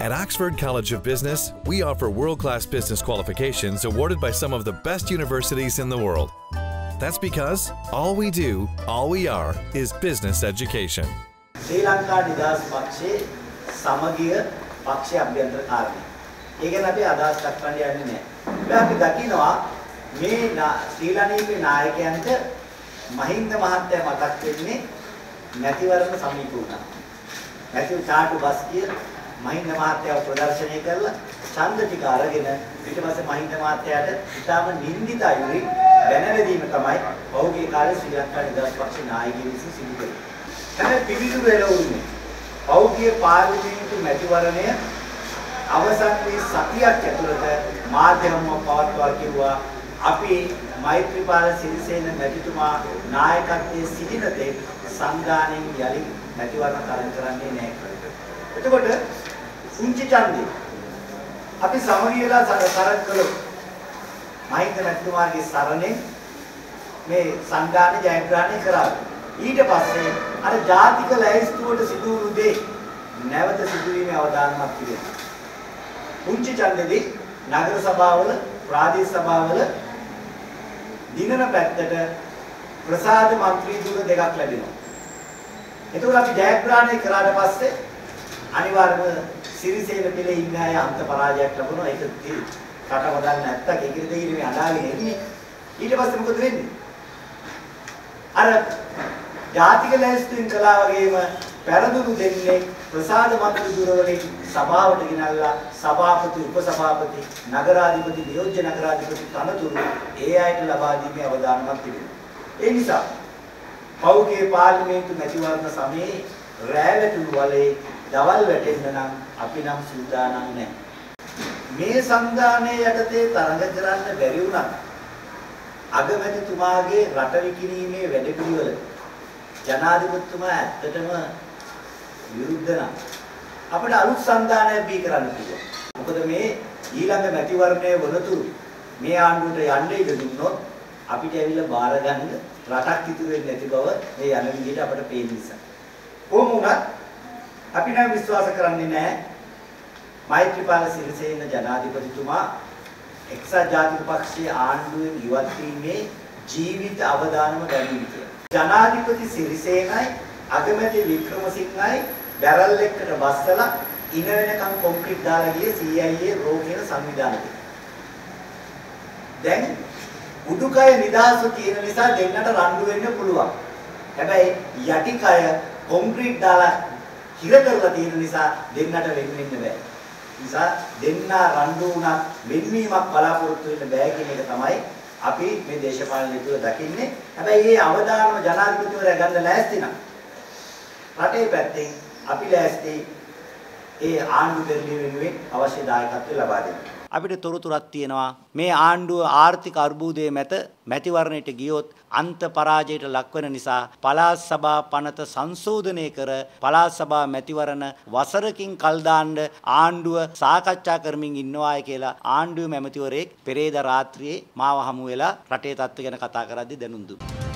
At Oxford College of Business, we offer world class business qualifications awarded by some of the best universities in the world. That's because all we do, all we are, is business education. ශ්‍රී ලංකා නිදහස් පක්ෂයේ සමගිය පක්ෂ අභ්‍යන්තර කාරණය. ඒ ගැන අපි අදහස් දක්වන්න යන්නේ නැහැ. අපි දකිනවා මේ ශ්‍රී ලංකාවේ නායකයන්ට මහින්ද මහත්තයා මතක් වෙන්නේ නැතිවරණ සමීප වුණා. නැතිව චාටු බස් කිය මහින්ද මහත්තයාව ප්‍රදර්ශනය කරලා ඡන්ද ටික අරගෙන ඊට පස්සේ මහින්ද මහත්තයාට ඉතාම නින්දිත අයුරින් දැනවැදීම තමයි පහුගිය කාලේ ශ්‍රී ලංකා නිදහස් පක්ෂ නායකයන් විසින් සිදු කළේ. හැබැයි පිළිතුරු එළවුන්නේ පෞද්ගලික පාර්ලිමේන්තු මැතිවරණය අවසන් වී සතියක් ඇතුළත මාධ්‍යවම පවත්වා කිව්වා අපි මෛත්‍රීපාල සිරිසේන මැතිතුමා නායකත්වයේ සිටින තේ සංගාණයෙන් යලි මැතිවරණ තරඟ කරන්නේ නැහැ. එතකොට කුංචි ඡන්දේ අපි සමගියලා තරඟ කළොත් මහින්ද මැතිතුමාගේ සරණෙන් මේ සංගාණය ජයග්‍රහණය කරා. ඊට පස්සේ අර ජාතික ලැයිස්තුවට සිදු වුණු දේ නැවත සිදුවීමේ අවධානමක් තිබෙනවා. පුංචි ඡන්දෙදී නගර සභාවල ප්‍රාදේශ සභාවල දිනන පැත්තට ප්‍රසාද മന്ത്രി දුර දෙකක් ලැබෙනවා. එතකොට අපි ජයග්‍රහණය කරාට පස්සේ අනිවාර්යයෙන්ම සිරිසේන පිළේ ඉන්න අය අන්ත පරාජයක් ලැබුණා. ඒක රටවදන් නැත්තක් ඒකෙද ඉන්නේ අඩාගෙන ඉන්නේ. ඊට පස්සේ මොකද වෙන්නේ? අර ජාතික ලැයිස්තුවෙන් කළා වගේම පෙරදුරු දෙන්නේ ප්‍රසාද මන්ත්‍රී දුරවලින් සභාවට ගෙනල්ලා සභාපති උපසභාපති නගරාධිපති නියෝජ්‍ය නගරාධිපති තනතුරු ඒ අයට ලබා දීමේ අවධානමක් තිබෙනවා. ඒ නිසා පෞද්ගලික පාර්ලිමේන්තු මැතිවරණ සමයේ රැවටුණු වලේ දවල් වැටෙන්න නම් අපි නම් සූදානම් නැහැ. මේ සංධානයේ යටතේ තරඟ කරන්න බැරි වුණා. අගමැතිතුමාගේ රට විකිණීමේ වැඩපිළිවෙල ජනාධිපතිතුමා ඇත්තටම විරුද්ධ නම් අපිට අලුත් සංධානයක් බී කරන්න පුළුවන්. මොකද මේ ඊළඟ මැතිවරණය වනතුරු මේ ආණ්ඩුවට යන්න ඉඩ දුන්නොත් අපිට ඇවිල්ලා බාර ගන්න රටක් ඉතුරු වෙන්නේ නැති බව මේ යන විදිහට අපිට පේන නිසා. කොහොම වුණත් අපි නම් විශ්වාස කරන්නේ නැහැ මෛත්‍රීපාල සිරිසේන ජනාධිපතිතුමා එක්සත් ජාතික පක්ෂයේ ආණ්ඩුවෙන් ඉවත් වීමේ ජීවිත අවදානම ගැනීම කියලා. ජනාධිපති සිරිසේනයි අගමැති වික්‍රමසිංහයි බැරල් එක්කට බස්සලා ඉන වෙනකන් කොන්ක්‍රීට් දාලා ගියේ CIA රෝ කියන සංවිධානයට. දැන් උඩුකය නිදාසු තියෙන නිසා දෙන්නට රණ්ඩු වෙන්න පුළුවන්. හැබැයි යටිකය කොන්ක්‍රීට් දාලා හිර කරලා තියෙන නිසා දෙන්නට වෙන්න වෙන්න බෑ. නිසා දෙන්න රණ්ඩු වුණත් වෙන්වීමක් බලාපොරොත්තු වෙන්න බෑ කියන එක තමයි අපි මේ දේශපාලන තුල දකින්නේ. හැබැයි මේ අවදානම ජනාධිපතිවරයා ගන්න ලෑස්ති නම් රටේ පැත්තෙන් අපි ලෑස්ති ඒ ආණ්ඩු පෙරළිය වෙනුවෙන් අවශ්‍ය දායකත්වය ලබා දෙන්න. අපිට තොරතුරක් තියෙනවා මේ ආණ්ඩුව ආර්ථික අර්බුදයේ මැත මැතිවරණයට ගියොත් අන්ත පරාජයට ලක්වන නිසා පළාත් සභා පනත සංශෝධනය කර පළාත් සභා මැතිවරණ වසරකින් කල් දාන්න ආණ්ඩුව සාකච්ඡා කරමින් ඉන්නවායි කියලා ආණ්ඩුවේ මැතිවරයෙක් පෙරේද රාත්‍රියේ මාව හමු වෙලා රටේ තත්ත්ව ගැන කතා කරද්දී දැනුම් දුන්නා.